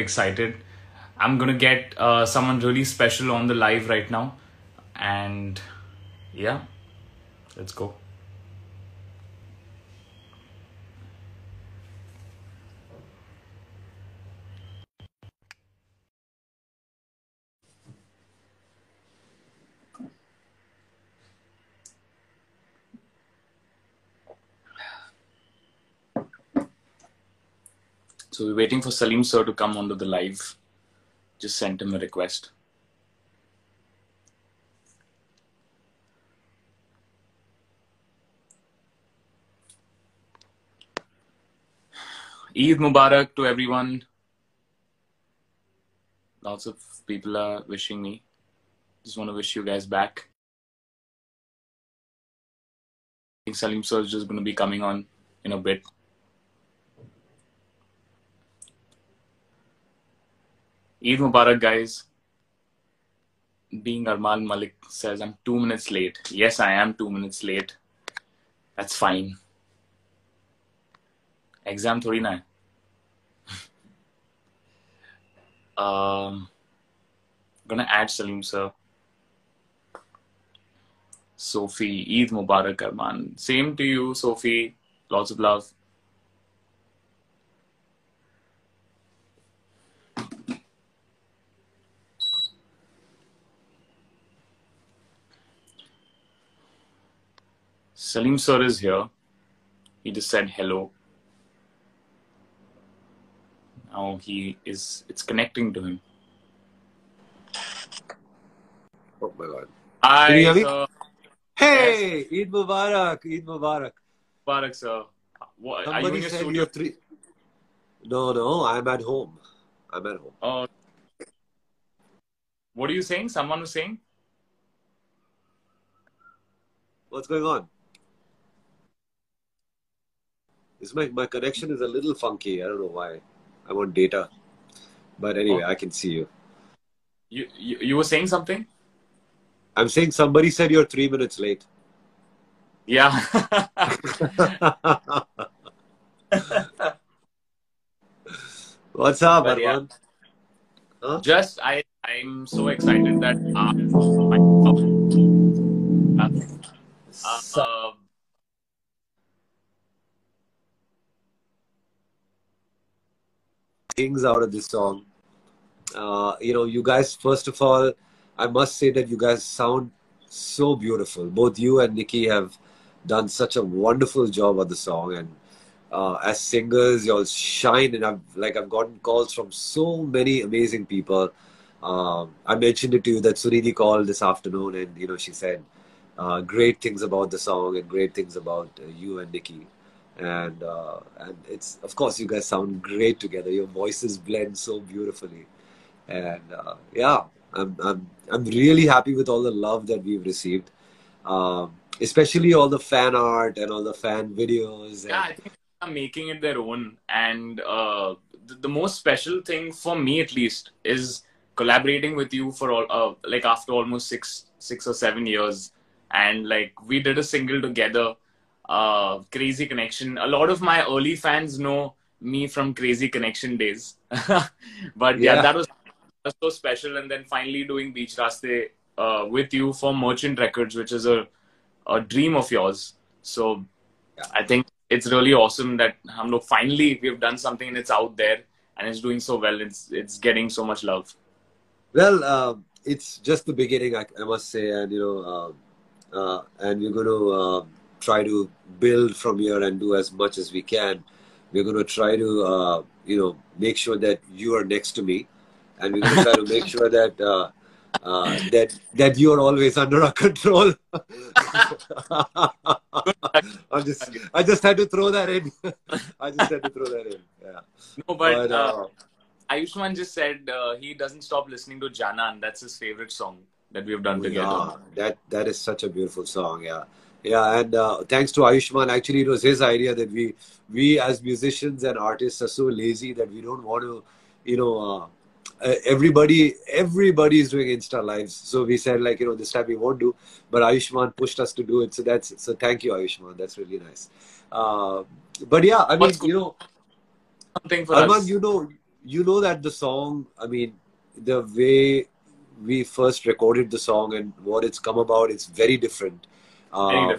excited. I'm gonna get uh, someone really special on the live right now, and yeah, let's go. So we're waiting for Salim sir to come onto the live. Just sent him a request. Eid Mubarak to everyone. Lots of people are wishing me. Just want to wish you guys back. I think Salim sir is just going to be coming on in a bit. Eid Mubarak, guys. Being Armaan Malik says, I'm two minutes late. Yes, I am two minutes late. That's fine. Exam thori na? um, gonna add Salim sir. Sophie, Eid Mubarak, Armaan. Same to you, Sophie. Lots of love. Salim sir is here. He just said hello. Now he is, it's connecting to him. Oh my god. Hi, Can you hear me? sir. Hey, Eid Mubarak, Eid Mubarak. Mubarak, sir. What, are you Somebody in your said studio? you're three. No, no, I'm at home. I'm at home. Uh, what are you saying? Someone was saying? What's going on? Is my, my connection is a little funky. I don't know why. I'm on data. But anyway, Oh. I can see you. You, you, you were saying something? I'm saying somebody said you're three minutes late. Yeah. What's up, But yeah. Huh? Just, I, I'm so excited that uh, uh, uh, things out of this song. Uh, you know, you guys, first of all, I must say that you guys sound so beautiful. Both you and Nikki have done such a wonderful job on the song, and uh, as singers, y'all shine. And I've like I've gotten calls from so many amazing people. Um, I mentioned it to you that Sunidhi called this afternoon, and you know she said uh, great things about the song and great things about uh, you and Nikki and uh, and it's of course you guys sound great together. Your voices blend so beautifully, and uh, yeah, I'm I'm I'm really happy with all the love that we've received, um, especially all the fan art and all the fan videos. yeah, I And, think are making it their own. And uh, the, the most special thing for me, at least, is collaborating with you for all uh, like after almost six six or seven years, and like we did a single together. Uh, Crazy Connection. A lot of my early fans know me from Crazy Connection days, but yeah, Yeah. that was, so special. And then finally doing Beech Raaste uh, with you for Merchant Records, which is a a dream of yours. So I think it's really awesome that hum finally we've done something and it's out there and it's doing so well. It's it's getting so much love. well, um, it's just the beginning, I, I must say, and you know, um, uh, and we're going to uh, try to build from here and do as much as we can. We're going to try to, uh, you know, make sure that you are next to me, and we're going to try to make sure that uh, uh, that that you are always under our control. I just I just had to throw that in. I just had to throw that in. Yeah. No, but, But, uh, uh, Ayushman just said uh, he doesn't stop listening to Janan. That's his favorite song that we've done Oh, together. Yeah, that that is such a beautiful song. Yeah, yeah, and uh, thanks to Ayushman. Actually, it was his idea that we we as musicians and artists are so lazy that we don't want to, you know, uh, everybody everybody is doing Insta lives. So we said like you know this time we won't do, but Ayushman pushed us to do it. So that's so thank you Ayushman. That's really nice. Uh, but yeah, I mean What's you know Something for Armaan, us. you know, you know that the song. I mean, the way we first recorded the song and what it's come about, it's very different. Uh,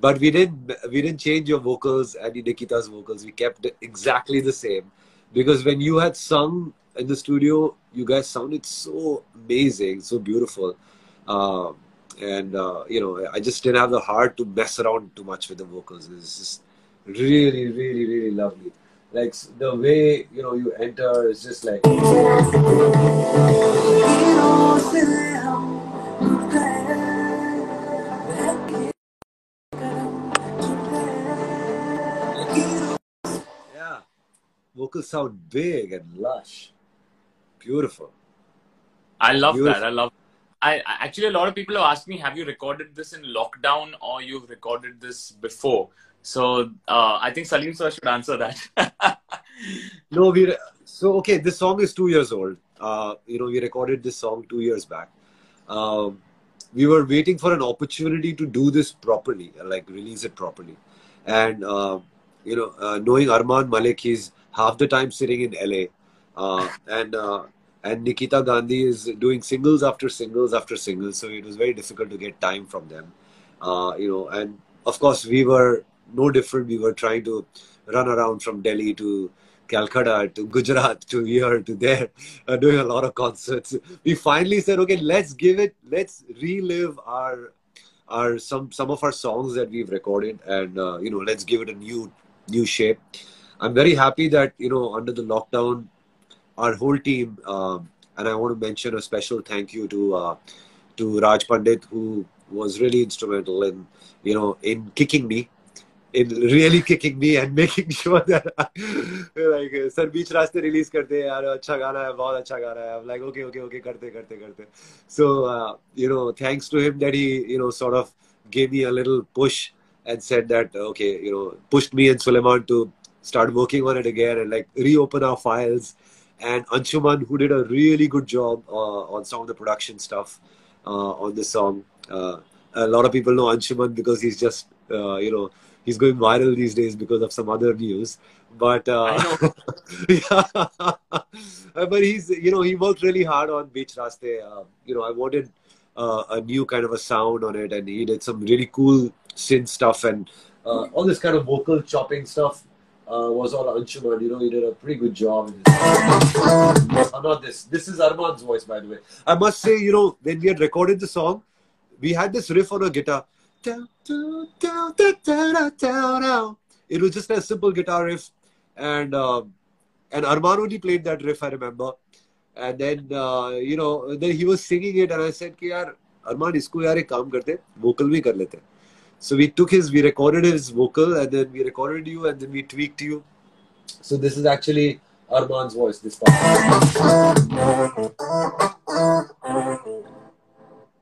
but we didn't we didn't change your vocals and Nikhita's vocals. We kept it exactly the same because when you had sung in the studio, you guys sounded so amazing, so beautiful, uh, and uh, you know I just didn't have the heart to mess around too much with the vocals. It's just really, really, really lovely. Like the way you know you enter is just like vocals sound big and lush, beautiful. I love Beautiful. that. I love. I actually a lot of people have asked me, have you recorded this in lockdown or you've recorded this before? So uh, I think Salim sir should answer that. No, we so okay. This song is two years old. Uh, you know, we recorded this song two years back. Um, we were waiting for an opportunity to do this properly, like release it properly. And uh, you know, uh, knowing Armaan Malik, he's half the time sitting in LA, uh, and uh, and Nikhita Gandhi is doing singles after singles after singles. So it was very difficult to get time from them. Uh, you know, and of course we were no different. We were trying to run around from Delhi to Calcutta to Gujarat to here to there, uh, doing a lot of concerts. We finally said, okay, let's give it, let's relive our our some some of our songs that we've recorded, and uh, you know, let's give it a new new shape. I'm very happy that you know under the lockdown, our whole team, um, and I want to mention a special thank you to uh, to Raj Pandit who was really instrumental in you know in kicking me, in really kicking me and making sure that I, like sir beech raaste release karte yaar acha gana hai bahut acha gana hai. I'm like okay okay okay karte karte karte. So uh, you know thanks to him that he you know sort of gave me a little push and said that okay you know pushed me and Sulaiman to start working on it again and like reopen our files and Anshuman who did a really good job uh, on some of the production stuff uh, on this song uh, a lot of people know Anshuman because he's just uh, you know he's going viral these days because of some other news. But uh, yeah, but he's you know he worked really hard on Beech Raaste. Uh, you know, I wanted uh, a new kind of a sound on it, and he did some really cool synth stuff and uh, all this kind of vocal chopping stuff uh, was on Anshuman. You know, he did a pretty good job. Not this. This is Armaan's voice, by the way. I must say, you know, when we had recorded the song, we had this riff on a guitar. It was just a simple guitar riff, and um, and Armaan only played that riff. I remember, and then uh, you know, then he was singing it, and I said, "Ki yaar, Armaan, isko yaar ek kaam karte, vocal bhi kar lete." So we took his, we recorded his vocal, and then we recorded you, and then we tweaked you. So this is actually Armaan's voice. This part.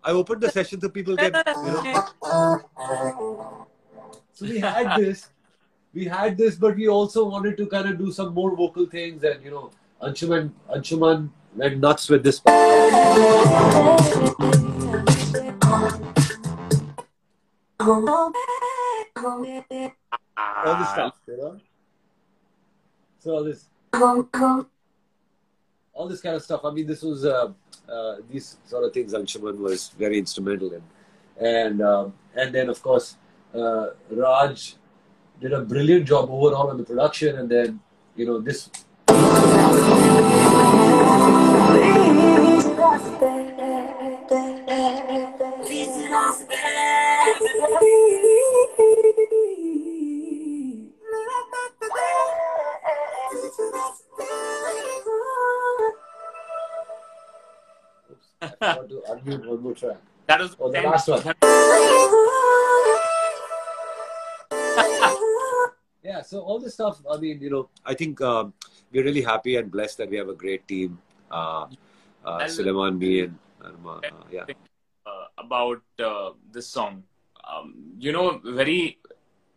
I opened the session so people can, you know. So we had this, we had this, but we also wanted to kind of do some more vocal things, and you know, Anshuman, Anshuman went nuts with this. All this stuff, you know. So all this, all this kind of stuff. I mean, this was uh, uh, these sort of things. Anshuman was very instrumental in, and um, and then of course uh, Raj did a brilliant job overall on the production, and then you know this. Oops, I forgot to one more track. that was Oh, the last one. Yeah, so all this stuff. I mean, you know, I think um, we're really happy and blessed that we have a great team. Uh, uh, Sulaiman, me, and Arma, uh, yeah. uh, about uh, this song. Um, you know, very,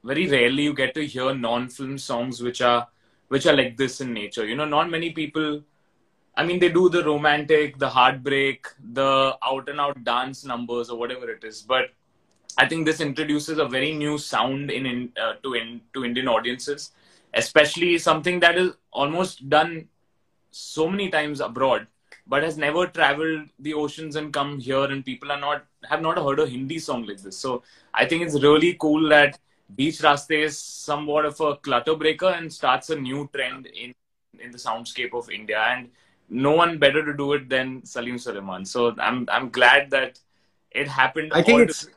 very rarely you get to hear non-film songs which are which are like this in nature. You know, not many people. I mean, they do the romantic, the heartbreak, the out and out dance numbers or whatever it is. But I think this introduces a very new sound in, in uh, to in, to Indian audiences, especially something that is almost done so many times abroad, but has never traveled the oceans and come here, and people are not have not heard a Hindi song like this. So I think it's really cool that Beech Raaste is somewhat of a clutter breaker and starts a new trend in in the soundscape of India, and no one better to do it than Salim Sulaiman. So I'm I'm glad that it happened. I think it's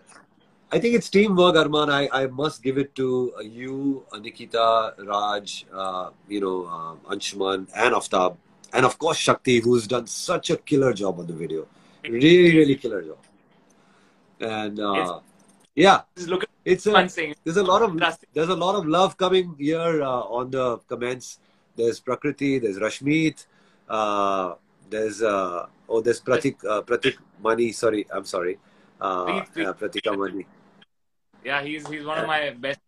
I think it's teamwork, Armaan. I, I must give it to you, Nikhita, Raj, uh, you know, uh, Anshuman, and Aftab, and of course Shakti, who's done such a killer job on the video. Really, really killer job. And uh, yeah, It's a there's a lot of there's a lot of love coming here uh, on the comments. There's Prakriti, there's Rashmeet, uh, there's uh, oh there's Pratik uh, Pratik Mani. Sorry, I'm sorry, uh, uh, Pratika Mani. Yeah, he's he's one of my best.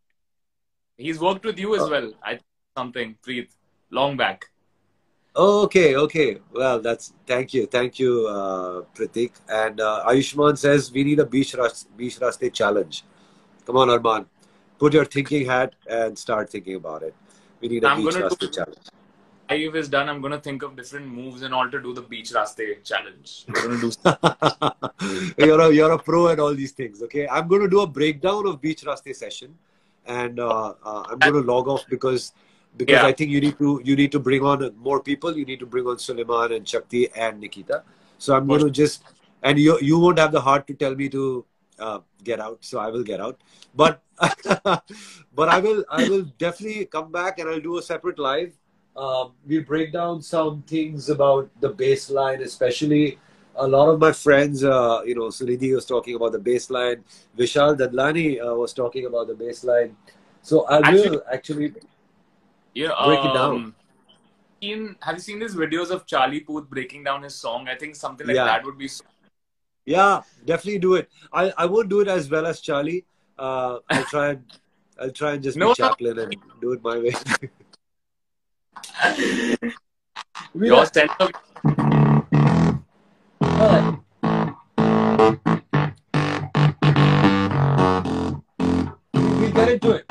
He's worked with you as Oh. well. I something Preet long back. Okay, okay. Well, that's thank you, thank you, uh, Pratik. And uh, Ayushman says we need a beach ras- beech raaste challenge. Come on, Armaan, put your thinking hat and start thinking about it. We need a I'm beach gonna raste do- challenge. Five is done. I'm gonna think of different moves and all to do the beech raaste challenge. We're gonna do. you're a you're a pro at all these things. Okay, I'm going to do a breakdown of beech raaste session, and uh, uh, I'm to log off because because Yeah. I think you need to you need to bring on more people. You need to bring on Sulaiman and Shakti and Nikhita. So I'm going to just and you you won't have the heart to tell me to uh, get out. So I will get out, but but I will I will definitely come back and I'll do a separate live. Um, we'll break down some things about the baseline, especially a lot of my friends, uh, you know, Sunidhi was talking about the baseline. Vishal Dadlani uh, was talking about the baseline. So I will actually. Know, Break it down. um, have you seen these videos of Charlie Puth breaking down his song? I think something like Yeah. that would be. So, Yeah, definitely do it. I, I won't do it as well as Charlie. Uh, I'll try and I'll try and just No, no. be Chaplin and do it my way. We your sense of We'll get into it.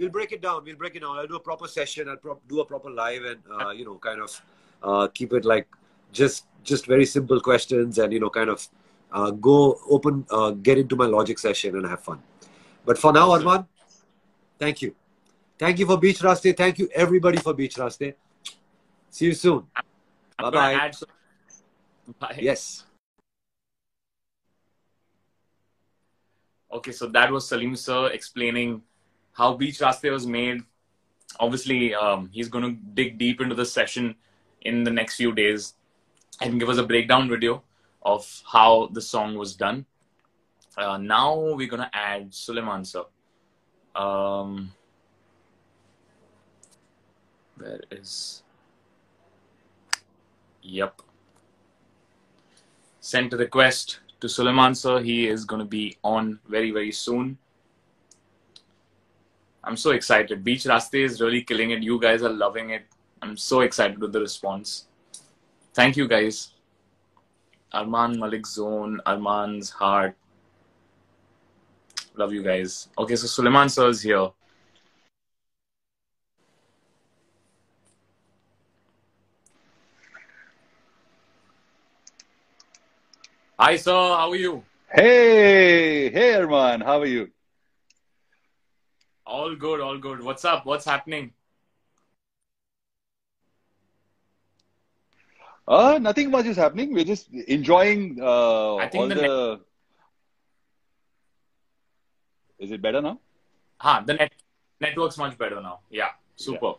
We'll break it down. We'll break it down. I'll do a proper session. I'll pro- do a proper live and uh, you know, kind of uh, keep it like just just very simple questions and you know, kind of uh, go open, uh, get into my logic session and have fun. But for now, Armaan, thank you, thank you for Beech Raaste. Thank you everybody for Beech Raaste. See you soon. Bye bye. some- Bye. Yes. Okay, so that was Salim sir explaining how Beech Raaste was made. Obviously, um, he's going to dig deep into the session in the next few days and give us a breakdown video of how the song was done. Uh, now we're going to add Sulaiman sir. Um, where is. Yep. Sent a request to Sulaiman sir. He is going to be on very, very soon. I'm so excited. Beech Raaste is really killing it. You guys are loving it. I'm so excited with the response. Thank you guys. Armaan Malik Zone, Armaan's Heart. Love you guys. Okay, so Sulaiman sir is here. Hi sir, how are you? Hey, hey, Armaan, how are you? All good, all good. What's up? What's happening? Uh, nothing much is happening. We're just enjoying uh, I think all the the. Is it better now? Huh, the net network's much better now. Yeah, super.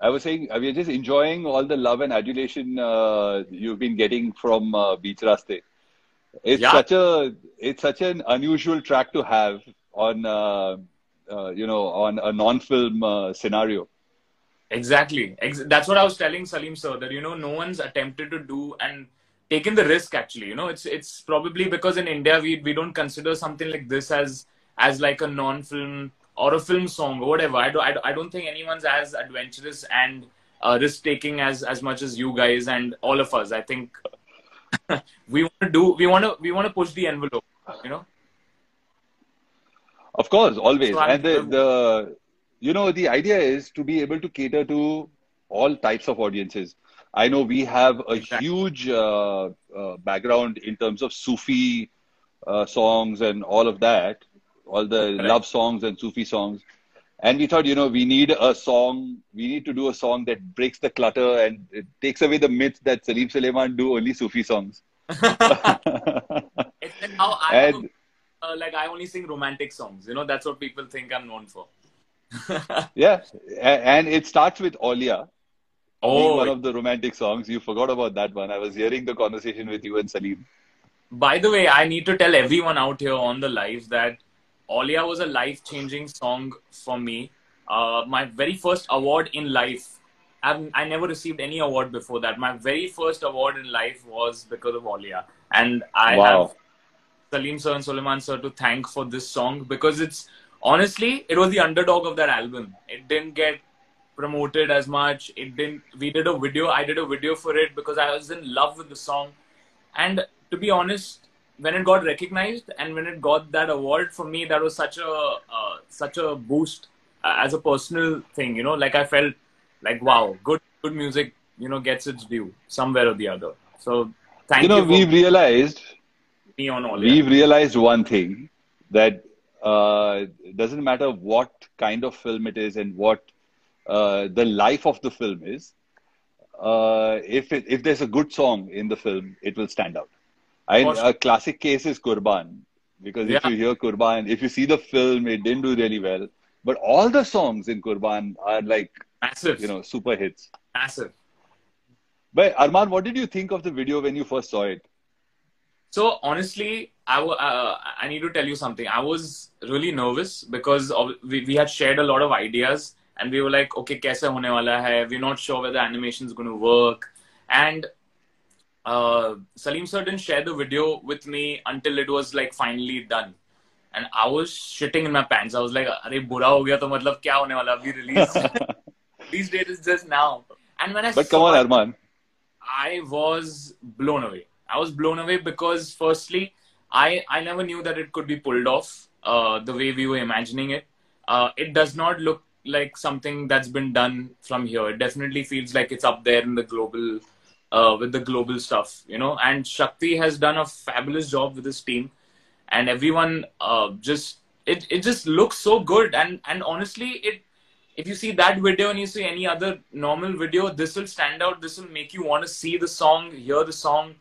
I was saying we're just enjoying all the love and adulation uh, you've been getting from uh, Beech Raaste. It's Yeah. such a it's such an unusual track to have on uh, uh, you know on a non-film uh, scenario. Exactly. Ex- that's what I was telling Salim sir that you know no one's attempted to do and taken the risk actually. You know, it's it's probably because in India we we don't consider something like this as as like a non-film or a film song or whatever. I don't I, don't- I don't think anyone's as adventurous and uh, risk taking as as much as you guys and all of us. I think we want to do we want to we want to push the envelope. You know. Of course, always. So and the, the you know, the idea is to be able to cater to all types of audiences. I know we have a Exactly. huge uh, uh, background in terms of Sufi uh, songs and all of that, all the Correct. love songs and Sufi songs. And we thought, you know, we need a song, we need to do a song that breaks the clutter and it takes away the myth that Salim Sulaiman do only Sufi songs. It's like how I and uh, like I only sing romantic songs. You know, that's what people think I'm known for. yeah, and it starts with Olia. being one oh, of the romantic songs. You forgot about that one. I was hearing the conversation with you and Salim. by the way, I need to tell everyone out here on the live that Olia was a life-changing song for me. Uh, my very first award in life. I've, I never received any award before that. My very first award in life was because of Olia, and I Wow. have Salim sir and Suleiman sir to thank for this song because it's honestly it was the underdog of that album. It didn't get promoted as much. It didn't. We did a video. I did a video for it because I was in love with the song. And to be honest, when it got recognized and when it got that award for me, that was such a uh, such a boost uh, as a personal thing. You know, like I felt like wow, good good music. You know, gets its due somewhere or the other. So thank you you, know, for we've realized all. we've realized one thing that uh, doesn't matter what kind of film it is and what uh, the life of the film is. Uh, if it, if there's a good song in the film, it will stand out. I, For a classic case is Kurbaan because if Yeah. you hear Kurbaan, if you see the film, it didn't do really well. But all the songs in Kurbaan are like massive, you know super hits. massive. But Armaan, what did you think of the video when you first saw it? So honestly, I, w- uh, I need to tell you something. I was really nervous because of, we, we had shared a lot of ideas and we were like, okay, kaise hone wala hai? We're not sure whether animation is going to work. And uh, Salim sir didn't share the video with me until it was like finally done. And I was shitting in my pants. I was like, "Arey bura ho gaya to matlab kya hone wala? We release these days is just now." And when I but saw, come on, Armaan, I was blown away. I was blown away because, firstly, I I never knew that it could be pulled off uh, the way we were imagining it. Uh, it does not look like something that's been done from here. It definitely feels like it's up there in the global uh, with the global stuff, you know. And Shakti has done a fabulous job with his team, and everyone uh, just it it just looks so good. And and honestly, it if you see that video and you see any other normal video, this will stand out. This will make you want to see the song, hear the song.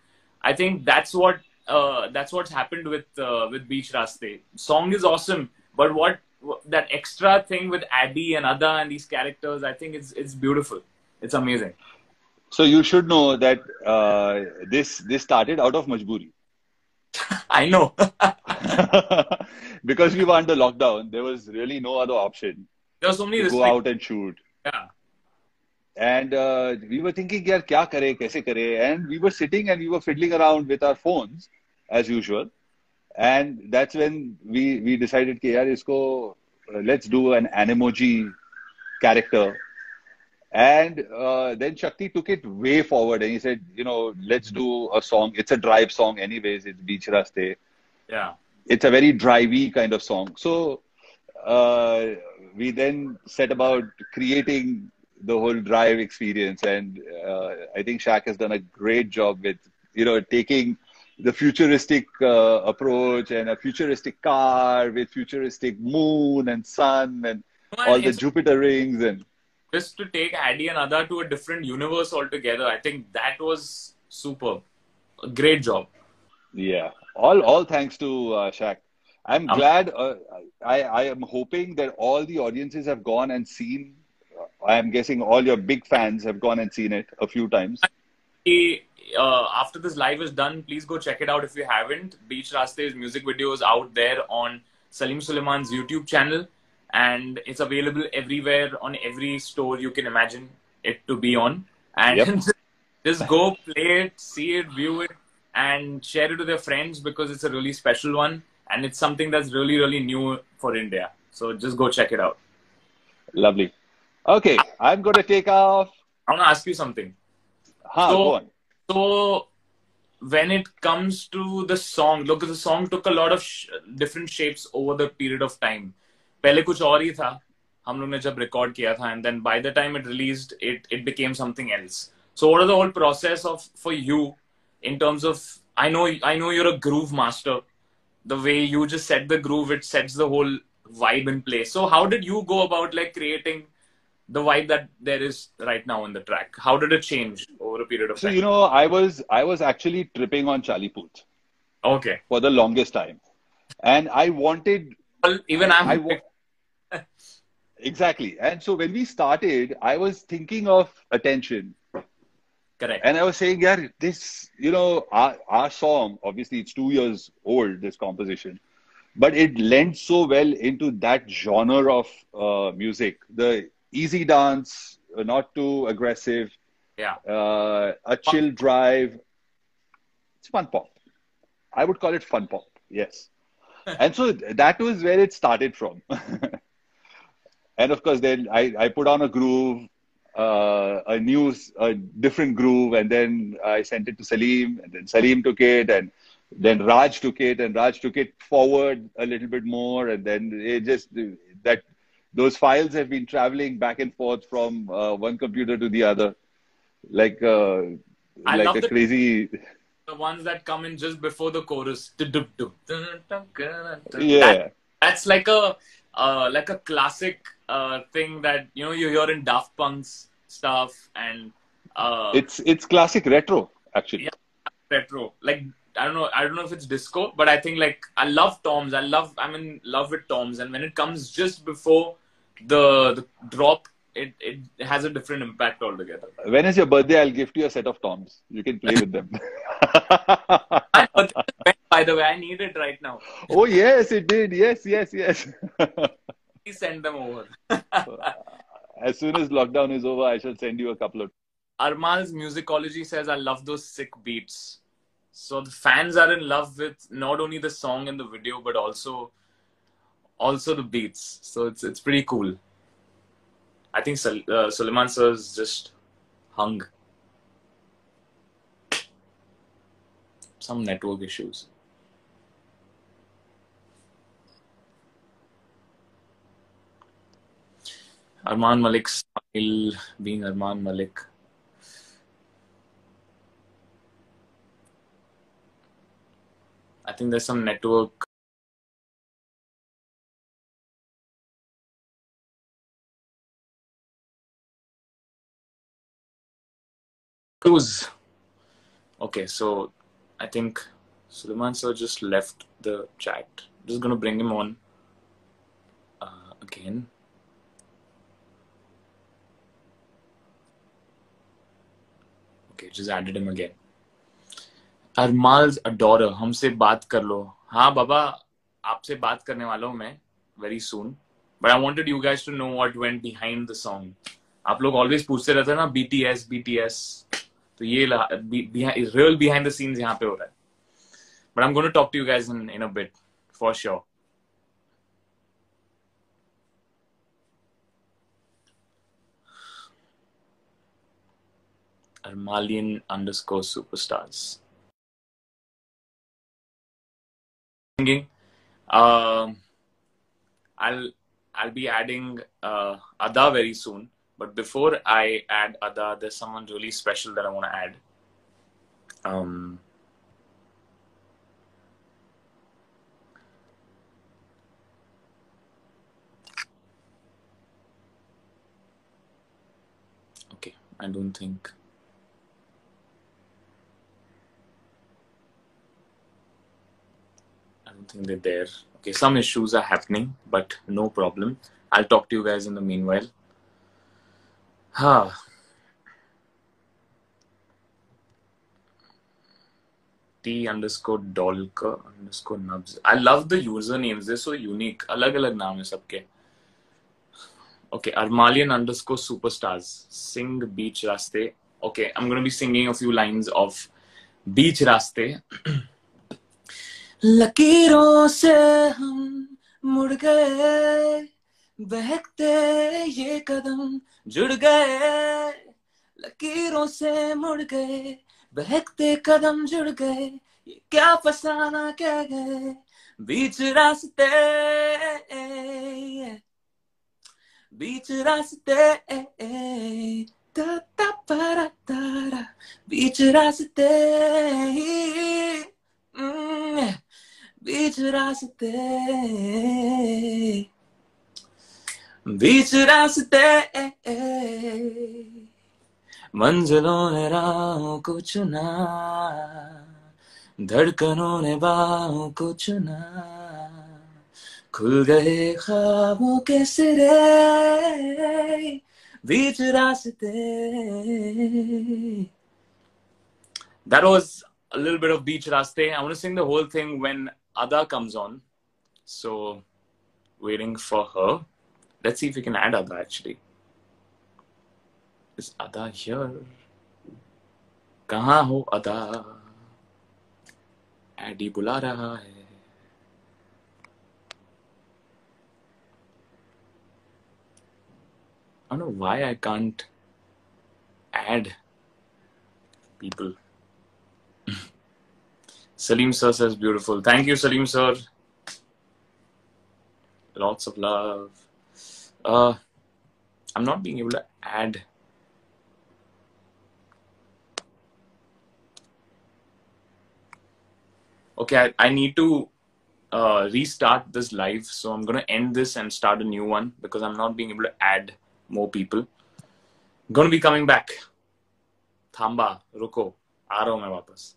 I think that's what uh, that's what's happened with uh, with Beech Raaste. Song is awesome, but what, that extra thing with Addy and Ada and these characters, I think it's it's beautiful. It's amazing. So you should know that uh, this this started out of Majburi. I know. because we were under lockdown, there was really no other option there so many to go out and shoot. Yeah. And uh, we were thinking, yaar, kya kare, kaise kare? And we were sitting and we were fiddling around with our phones as usual. And that's when we, we decided, ki, yaar, isko, uh, let's do an Animoji character. And uh, then Shakti took it way forward and he said, you know, let's do a song. It's a drive song, anyways. It's Beech Raaste Yeah. it's a very drivey kind of song. So uh, we then set about creating the whole drive experience, and uh, I think Shaq has done a great job with you know taking the futuristic uh, approach and a futuristic car with futuristic moon and sun and all the Jupiter rings and just to take Addy and Ada to a different universe altogether. I think that was superb. A great job. Yeah, all all thanks to uh, Shaq. I'm Um, glad. Uh, I I am hoping that all the audiences have gone and seen. I am guessing all your big fans have gone and seen it a few times. uh, after this live is done, please go check it out if you haven't. Beech Raaste's music video is out there on Salim Sulaiman's YouTube channel, and it's available everywhere on every store you can imagine it to be on. And Yep. just go play it, see it, view it, and share it with your friends because it's a really special one, and it's something that's really, really new for India. So just go check it out. Lovely. Okay, I'm going to take off. I want to ask you something. Ha, So- go on. So when it comes to the song, look, the song took a lot of sh- different shapes over the period of time. पहले कुछ और ही था. हम लोग ने जब record किया था and then by the time it released it it became something else so what are the whole process of for you in terms of I know I know you're a groove master. The way you just set the groove, it sets the whole vibe in place. So how did you go about like creating the vibe that there is right now in the track? How did it change over a period of So time? you know, I was I was actually tripping on Charlie Puth okay. for the longest time, and I wanted Well, even I'm I wa- exactly. And so when we started, I was thinking of attention, correct. and I was saying, yeah, this you know our our song. Obviously, it's two years old. This composition. But it lends so well into that genre of uh, music. The easy dance, uh, not too aggressive, Yeah. uh, a chill drive. It's fun pop. I would call it fun pop. Yes. and so that was where it started from. and of course, then I, I put on a groove, uh, a new, a different groove, and then I sent it to Salim, and then Salim took it, and then Raj took it, and Raj took it forward a little bit more, and then it just that those files have been traveling back and forth from uh, one computer to the other, like uh, I like a the- crazy. The ones that come in just before the chorus. Yeah. That- that's like a uh, like a classic uh, thing that you know you hear in Daft Punk's stuff and uh, It's it's classic retro actually. Yeah. retro. Like I don't know, I don't know if it's disco, but I think like I love toms. I love I'm in love with toms, and when it comes just before the the drop, it it has a different impact altogether. When is your birthday? I'll gift you a set of toms. You can play with them. My birthday went, by the way, I need it right now. oh yes, it did. Yes, yes, yes. Please send them over. as soon as lockdown is over, I shall send you a couple of. Armal's musicology says I love those sick beats. So the fans are in love with not only the song and the video, but also also the beats. So it's it's pretty cool. I think Sul- uh, Sulaiman sir is just hung. Some network issues. Armaan Malik smile being Armaan Malik. I think there's some network. it was okay. So I think Sulaiman sir just left the chat. Just gonna bring him on uh, again. Okay, just added him again. Armal's adorer, हमसे बात कर लो. हाँ बाबा, आपसे बात करने वाला हूँ मैं very soon. But I wanted you guys to know what went behind the song. आप लोग always पूछते रहते हैं ना BTS, BTS. तो ये रियल बिहाइंड द सीन्स यहाँ पे हो रहा है but I am going to talk to you guys in in a bit for sure Armalian underscore superstars. Singing. Um, I'll I'll be adding uh, Ada very soon. But before I add Ada, there's someone really special that I want to add. Um, okay, I don't think. I don't think they're there. Okay, some issues are happening, but no problem. I'll talk to you guys in the meanwhile. हाँ। T underscore सिंग बीच रास्ते लकीरों से हम मुड़ गए बहकते ये कदम जुड़ गए लकीरों से मुड़ गए बहकते कदम जुड़ गए ये क्या फसाना कह गए बीच रास्ते बीच रास्ते बीच रास्ते mm, बीच रास्ते। रास्ते मंजिलों ने को चुना धड़कनों ने को चुना खुल गए ख्वाबों के सिरे बीच रास्ते That was a little bit of Beech Raaste. I want to sing the whole thing when Ada comes on. So, waiting for her. Let's see if we can add Ada actually. Is Ada here? कहाँ हो अदा AD बुला रहा है I don't know why I can't add people. Salim sir says beautiful. Thank you, Salim sir. Lots of love. uh i'm not being able to add. Okay I, I, need to uh, restart this live so i'm going to end this and start a new one because i'm not being able to add more people. Going to be coming back. Thamba ruko. Aa raha wapas.